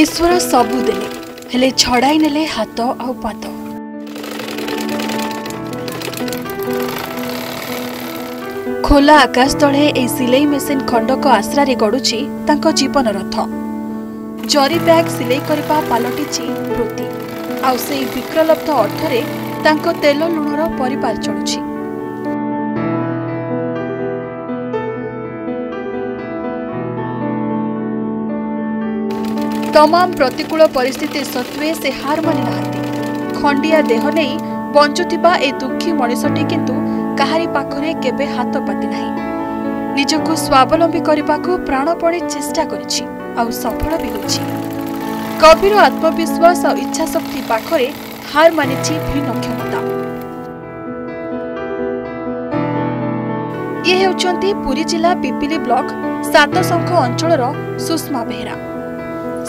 ଈଶ୍ୱର ସବୁ ଦେଲେ ହେଲେ ଛଡ଼ାଇ ନେଲେ ହାତ ଆଉ ପାଦ ଖୋଲା ଆକାଶ ତଳେ ଏହି ସିଲେଇ ମେସିନ୍ ଖଣ୍ଡକ ଆଶ୍ରାରେ ଗଢ଼ୁଛି ତାଙ୍କ ଜୀବନ ରଥ ଜରି ବ୍ୟାଗ୍ ସିଲେଇ କରିବା ପାଲଟିଛି ବୃତ୍ତି ଆଉ ସେହି ବିକ୍ରଲବ୍ଧ ଅର୍ଥରେ ତାଙ୍କ ତେଲ ଲୁଣର ପରିବାର ଚଳୁଛି ତମାମ ପ୍ରତିକୂଳ ପରିସ୍ଥିତି ସତ୍ତ୍ୱେ ସେ ହାର ମାନିନାହାନ୍ତି ଖଣ୍ଡିଆ ଦେହ ନେଇ ବଞ୍ଚୁଥିବା ଏ ଦୁଃଖୀ ମଣିଷଟି କିନ୍ତୁ କାହାରି ପାଖରେ କେବେ ହାତ ପାତି ନାହିଁ ନିଜକୁ ସ୍ୱାବଲମ୍ବୀ କରିବାକୁ ପ୍ରାଣପଣେ ଚେଷ୍ଟା କରିଛି ଆଉ ସଫଳ ବି ହୋଇଛି କବିର ଆତ୍ମବିଶ୍ୱାସ ଆଉ ଇଚ୍ଛାଶକ୍ତି ପାଖରେ ହାର ମାନିଛି ଭିନ୍ନ କ୍ଷମତା ଇଏ ହେଉଛନ୍ତି ପୁରୀ ଜିଲ୍ଲା ପିପିଲି ବ୍ଲକ ସାତଶଙ୍ଖ ଅଞ୍ଚଳର ସୁଷମା ବେହେରା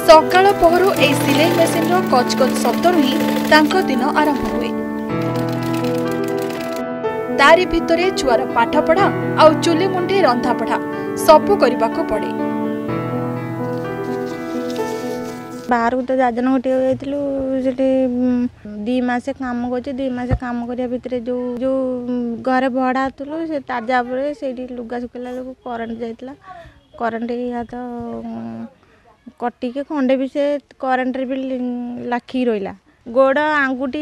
ସକାଳ ପହରୁ ଏହି ସିଲେଇ ମେସିନ୍ର କଚକଚ ଶବ୍ଦରୁ ହିଁ ତାଙ୍କ ଦିନ ଆରମ୍ଭ ହୁଏ ତାରି ଭିତରେ ଛୁଆର ପାଠପଢ଼ା ଆଉ ଚୁଲିମୁଣ୍ଡି ରନ୍ଧାପଢ଼ା ସବୁ କରିବାକୁ ପଡ଼େ ବାହାରକୁ ତ ଦାଦନ ଗୋଟିଏ ଯାଇଥିଲୁ ସେଠି ଦୁଇ ମାସ କାମ କରୁଛି ଦୁଇ ମାସ କାମ କରିବା ଭିତରେ ଯେଉଁ ଯେଉଁ ଘରେ ଭଡ଼ା ଥିଲୁ ସେ ତାଜା ପରେ ସେଇଠି ଲୁଗା ଶୁଖିଲା ବେଳକୁ କରେଣ୍ଟ ଯାଇଥିଲା କରେଣ୍ଟ ହେଇଗା ତ କଟିକି ଖଣ୍ଡେ ବି ସେ କରେଣ୍ଟରେ ବି ଲାଖିକି ରହିଲା ଗୋଡ଼ ଆଙ୍ଗୁଠି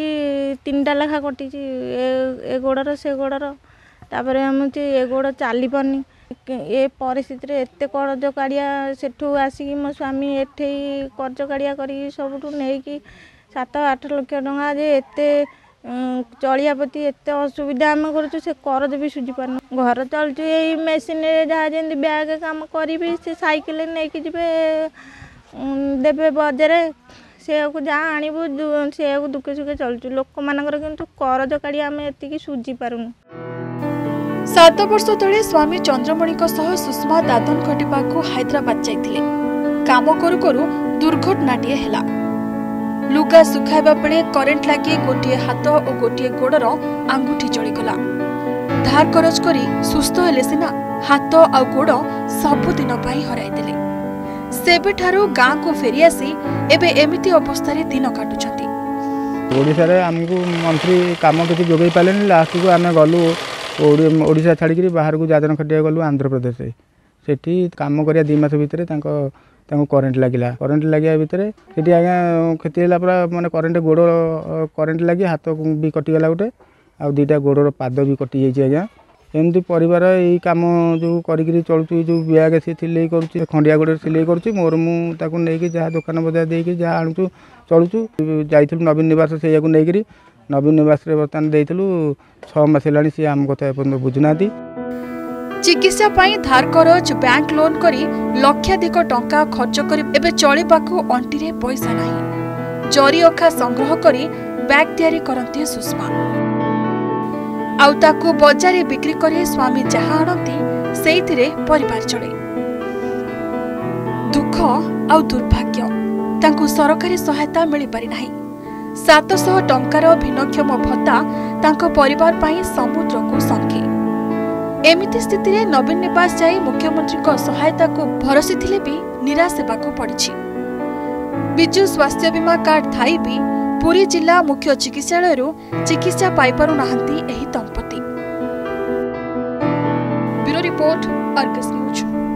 ତିନିଟା ଲେଖା କଟିଛି ଏ ଏ ଗୋଡ଼ର ସେ ଗୋଡ଼ର ତାପରେ ଏମିତି ଏ ଗୋଡ଼ ଚାଲିପାରୁନି ଏ ପରିସ୍ଥିତିରେ ଏତେ କରଜ କାଢ଼ିଆ ସେଠୁ ଆସିକି ମୋ ସ୍ୱାମୀ ଏଠେଇ କରଜ କାଢ଼ିଆ କରିକି ସବୁଠୁ ନେଇକି ସାତ ଆଠ ଲକ୍ଷ ଟଙ୍କା ଯେ ଏତେ চলিয়া প্রতি এত অসুবিধা আমি করছু সে করজ বি সুঝি পারু ঘর চলছু এই মেসিনে যা যেমন ব্যাগ কাম করবি সে সাইকেল নেইকি যাবে দেবে বজারে সেয়াকু যা আনবু সেয়াকু দুঃখে সুখে চলছু লোকমানଙ୍କର কিন্তু করজ কাড়ি আমি এতিকি সুঝি পারুনু সাত বর্ষ তলে স্বামী চন্দ্রমণিক সহ সুষমা দাদন ঘটিবাকু হায়দ্রাবাদ যাইଥିଲେ কাম করু করু দুর্ঘটনাটিয়ে হেলা ଲୁଗା ଶୁଖାଇବା ବେଳେ କରେଣ୍ଟ ଲାଗି ଗୋଟିଏ ହାତ ଓ ଗୋଟିଏ ଗୋଡ଼ର ଆଙ୍ଗୁଠି ଜଳିଗଲା ଧାର କରଜ କରି ସୁସ୍ଥ ହେଲେ ସିନା ହାତ ଆଉ ଗୋଡ଼ ସବୁଦିନ ପାଇଁ ହରାଇଦେଲେ ସେବେଠାରୁ ଗାଁକୁ ଫେରିଆସି ଏବେ ଏମିତି ଅବସ୍ଥାରେ ଦିନ କାଟୁଛନ୍ତି ଓଡ଼ିଶାରେ ଆମକୁ ମନ୍ତ୍ରୀ କାମ କିଛି ଯୋଗାଇ ପାରିଲେନି ଲାଷ୍ଟକୁ ଆମେ ଗଲୁ ଓଡ଼ିଶା ଛାଡ଼ିକିରି ବାହାରକୁ ଯାଜନ ଖଟିବାକୁ ଗଲୁ ଆନ୍ଧ୍ରପ୍ରଦେଶରେ ସେଠି କାମ କରିବା ଦୁଇ ମାସ ଭିତରେ ତାଙ୍କ ତାଙ୍କୁ କରେଣ୍ଟ ଲାଗିଲା କରେଣ୍ଟ ଲାଗିବା ଭିତରେ ସେଠି ଆଜ୍ଞା କ୍ଷତି ହେଲା ପୁରା ମାନେ କରେଣ୍ଟ ଗୋଡ଼ କରେଣ୍ଟ ଲାଗି ହାତ ବି କଟିଗଲା ଗୋଟେ ଆଉ ଦୁଇଟା ଗୋଡ଼ର ପାଦ ବି କଟିଯାଇଛି ଆଜ୍ଞା ଏମିତି ପରିବାର ଏଇ କାମ ଯେଉଁ କରିକିରି ଚଳୁଛୁ ଯେଉଁ ବ୍ୟାଗ୍ ସେ ସିଲେଇ କରୁଛି ଖଣ୍ଡିଆ ଗୋଡ଼ରେ ସିଲେଇ କରୁଛି ମୋର ମୁଁ ତାକୁ ନେଇକି ଯାହା ଦୋକାନ ବଜାର ଦେଇକି ଯାହା ଆଣୁଛୁ ଚଳୁଛୁ ଯାଇଥିଲୁ ନବୀନ ନିବାସ ସେଇଆକୁ ନେଇକିରି ନବୀନ ନିବାସରେ ବର୍ତ୍ତମାନ ଦେଇଥିଲୁ ଛଅ ମାସ ହେଲାଣି ସିଏ ଆମ କଥା ଏପର୍ଯ୍ୟନ୍ତ ବୁଝୁନାହାନ୍ତି চিকিৎসা পাই ধার করজ ব্যাঙ্ক লোন করে লক্ষাধিক টঙ্কা খরচ করি এবে চলিবাকু অন্টিরে পয়সা নাই জরি অখা সংগ্রহ করে ব্যাগ তৈরি করতে সুষমা আউ তাকু বজারে বিক্রি করে স্বামী যাহা আনতি সেইথিরে পরিবার চলে দুঃখ আউ দুর্ভাগ্য ତାଙ୍କୁ ସରକାରୀ ସହାୟତା ମିଳିପାରି ନାହିଁ ସାତଶହ ଟଙ୍କାର ଭିନ୍ନକ୍ଷମ ଭତ୍ତା ତାଙ୍କ ପରିବାର ପାଇଁ ସମୁଦ୍ରକୁ स्थितिले नवीन नवास जा मुख्यमन्त्रीको सहायताको भरसीले निराश हुन्छु स्वास्थ्य बिमा कर्ड थी जाला मुख्य चिकित्सा चिकित्सा दम्पति